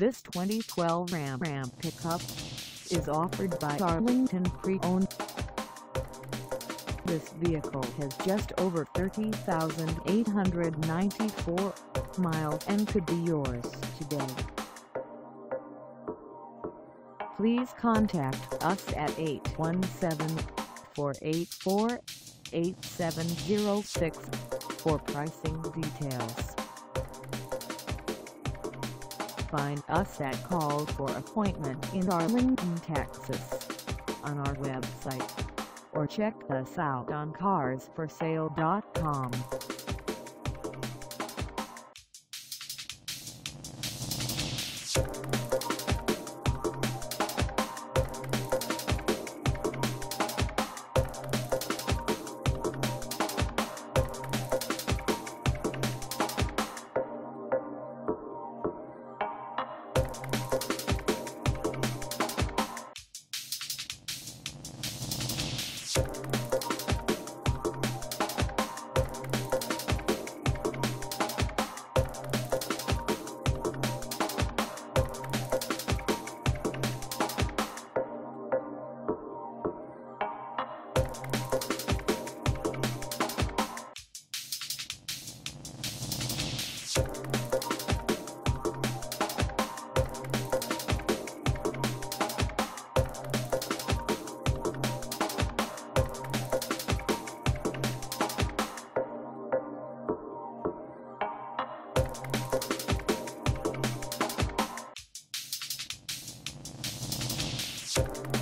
This 2012 Ram Ram pickup is offered by Arlington Pre-Owned. This vehicle has just over 30,894 miles and could be yours today. Please contact us at 817-484-8706 for pricing details. Find us at Call for Appointment in Arlington, Texas on our website or check us out on carsforsale.com. Thank